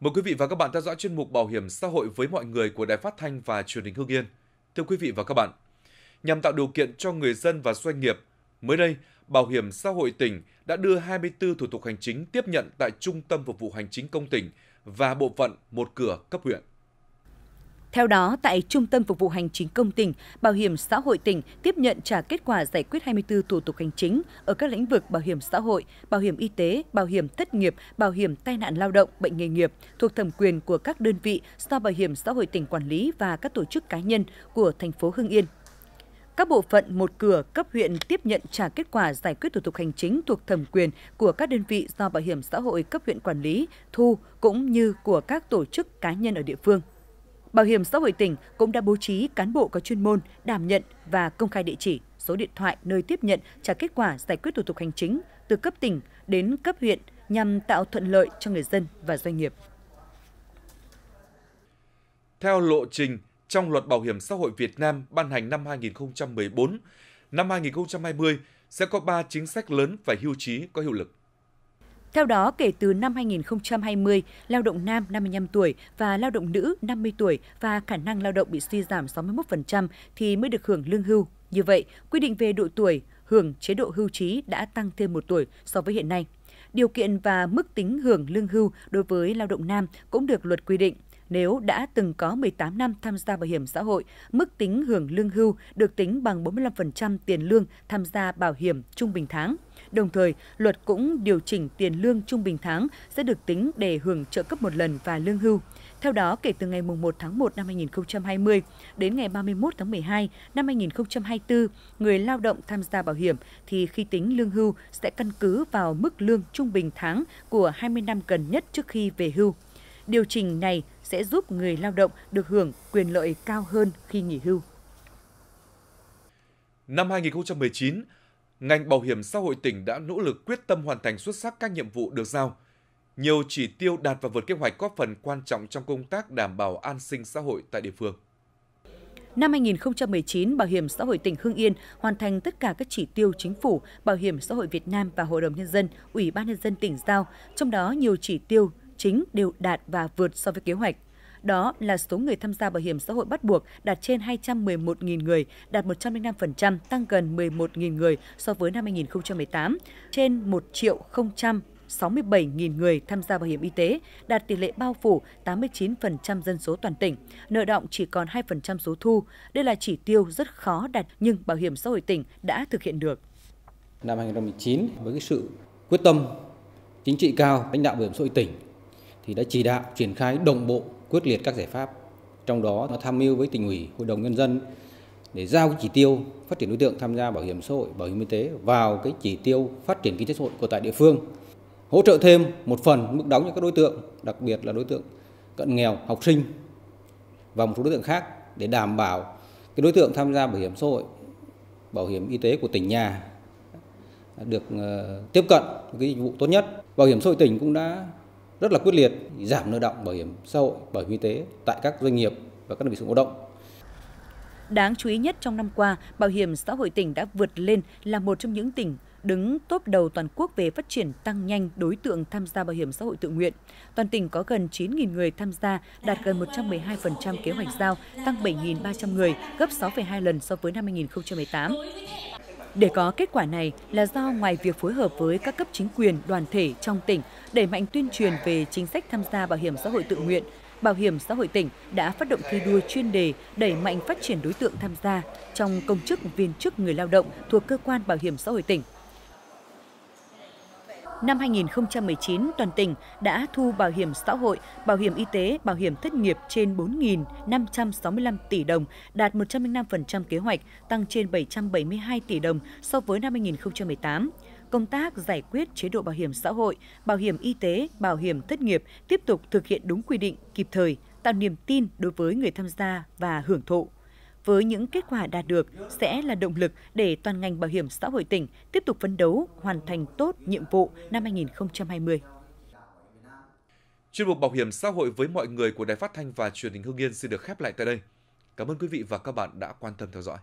Mời quý vị và các bạn theo dõi chuyên mục Bảo hiểm xã hội với mọi người của Đài Phát thanh và Truyền hình Hưng Yên. Thưa quý vị và các bạn, nhằm tạo điều kiện cho người dân và doanh nghiệp, mới đây, Bảo hiểm xã hội tỉnh đã đưa 24 thủ tục hành chính tiếp nhận tại Trung tâm Phục vụ Hành chính công tỉnh và bộ phận một cửa cấp huyện. Theo đó, tại Trung tâm Phục vụ Hành chính công tỉnh, Bảo hiểm xã hội tỉnh tiếp nhận trả kết quả giải quyết 24 thủ tục hành chính ở các lĩnh vực bảo hiểm xã hội, bảo hiểm y tế, bảo hiểm thất nghiệp, bảo hiểm tai nạn lao động, bệnh nghề nghiệp thuộc thẩm quyền của các đơn vị do Bảo hiểm xã hội tỉnh quản lý và các tổ chức cá nhân của thành phố Hưng Yên. Các bộ phận một cửa cấp huyện tiếp nhận trả kết quả giải quyết thủ tục hành chính thuộc thẩm quyền của các đơn vị do Bảo hiểm xã hội cấp huyện quản lý, thu cũng như của các tổ chức cá nhân ở địa phương. Bảo hiểm xã hội tỉnh cũng đã bố trí cán bộ có chuyên môn đảm nhận và công khai địa chỉ, số điện thoại nơi tiếp nhận trả kết quả giải quyết thủ tục hành chính từ cấp tỉnh đến cấp huyện nhằm tạo thuận lợi cho người dân và doanh nghiệp. Theo lộ trình trong Luật Bảo hiểm xã hội Việt Nam ban hành năm 2014, năm 2020 sẽ có 3 chính sách lớn về hưu trí có hiệu lực. Theo đó, kể từ năm 2020, lao động nam 55 tuổi và lao động nữ 50 tuổi và khả năng lao động bị suy giảm 61% thì mới được hưởng lương hưu. Như vậy, quy định về độ tuổi hưởng chế độ hưu trí đã tăng thêm một tuổi so với hiện nay. Điều kiện và mức tính hưởng lương hưu đối với lao động nam cũng được luật quy định. Nếu đã từng có 18 năm tham gia bảo hiểm xã hội, mức tính hưởng lương hưu được tính bằng 45% tiền lương tham gia bảo hiểm trung bình tháng – Đồng thời, luật cũng điều chỉnh tiền lương trung bình tháng sẽ được tính để hưởng trợ cấp một lần và lương hưu. Theo đó, kể từ ngày 1 tháng 1 năm 2020 đến ngày 31 tháng 12 năm 2024, người lao động tham gia bảo hiểm thì khi tính lương hưu sẽ căn cứ vào mức lương trung bình tháng của 20 năm gần nhất trước khi về hưu. Điều chỉnh này sẽ giúp người lao động được hưởng quyền lợi cao hơn khi nghỉ hưu. Năm 2019, ngành bảo hiểm xã hội tỉnh đã nỗ lực quyết tâm hoàn thành xuất sắc các nhiệm vụ được giao. Nhiều chỉ tiêu đạt và vượt kế hoạch góp phần quan trọng trong công tác đảm bảo an sinh xã hội tại địa phương. Năm 2019, Bảo hiểm xã hội tỉnh Hưng Yên hoàn thành tất cả các chỉ tiêu chính phủ, Bảo hiểm xã hội Việt Nam và Hội đồng Nhân dân, Ủy ban Nhân dân tỉnh giao, trong đó nhiều chỉ tiêu chính đều đạt và vượt so với kế hoạch. Đó là số người tham gia bảo hiểm xã hội bắt buộc đạt trên 211.000 người, đạt 105%, tăng gần 11.000 người so với năm 2018, trên 1 triệu 67.000 người tham gia bảo hiểm y tế, đạt tỷ lệ bao phủ 89% dân số toàn tỉnh. Nợ động chỉ còn 2% số thu. Đây là chỉ tiêu rất khó đạt nhưng Bảo hiểm xã hội tỉnh đã thực hiện được. Năm 2019 với cái sự quyết tâm chính trị cao lãnh đạo bảo hiểm xã hội tỉnh thì đã chỉ đạo triển khai đồng bộ, quyết liệt các giải pháp. Trong đó nó tham mưu với tỉnh ủy, hội đồng nhân dân để giao cái chỉ tiêu phát triển đối tượng tham gia bảo hiểm xã hội, bảo hiểm y tế vào cái chỉ tiêu phát triển kinh tế xã hội của tại địa phương. Hỗ trợ thêm một phần mức đóng cho các đối tượng, đặc biệt là đối tượng cận nghèo, học sinh và một số đối tượng khác để đảm bảo cái đối tượng tham gia bảo hiểm xã hội, bảo hiểm y tế của tỉnh nhà được ờ, tiếp cận cái dịch vụ tốt nhất. Bảo hiểm xã hội tỉnh cũng đã rất là quyết liệt giảm nợ động bảo hiểm xã hội, bảo hiểm y tế tại các doanh nghiệp và các đơn vị sử dụng lao động. Đáng chú ý nhất trong năm qua, Bảo hiểm xã hội tỉnh đã vượt lên là một trong những tỉnh đứng top đầu toàn quốc về phát triển tăng nhanh đối tượng tham gia bảo hiểm xã hội tự nguyện. Toàn tỉnh có gần 9.000 người tham gia, đạt gần 112% kế hoạch giao, tăng 7.300 người, gấp 6,2 lần so với năm 2018. Để có kết quả này là do ngoài việc phối hợp với các cấp chính quyền, đoàn thể trong tỉnh đẩy mạnh tuyên truyền về chính sách tham gia bảo hiểm xã hội tự nguyện, Bảo hiểm xã hội tỉnh đã phát động thi đua chuyên đề đẩy mạnh phát triển đối tượng tham gia trong công chức viên chức người lao động thuộc cơ quan bảo hiểm xã hội tỉnh. Năm 2019, toàn tỉnh đã thu bảo hiểm xã hội, bảo hiểm y tế, bảo hiểm thất nghiệp trên 4.565 tỷ đồng, đạt 105% kế hoạch, tăng trên 772 tỷ đồng so với năm 2018 công tác giải quyết chế độ bảo hiểm xã hội, bảo hiểm y tế, bảo hiểm thất nghiệp tiếp tục thực hiện đúng quy định, kịp thời, tạo niềm tin đối với người tham gia và hưởng thụ với những kết quả đạt được sẽ là động lực để toàn ngành bảo hiểm xã hội tỉnh tiếp tục phấn đấu hoàn thành tốt nhiệm vụ năm 2020. Chuyên mục Bảo hiểm xã hội với mọi người của Đài Phát thanh và Truyền hình Hưng Yên xin được khép lại tại đây. Cảm ơn quý vị và các bạn đã quan tâm theo dõi.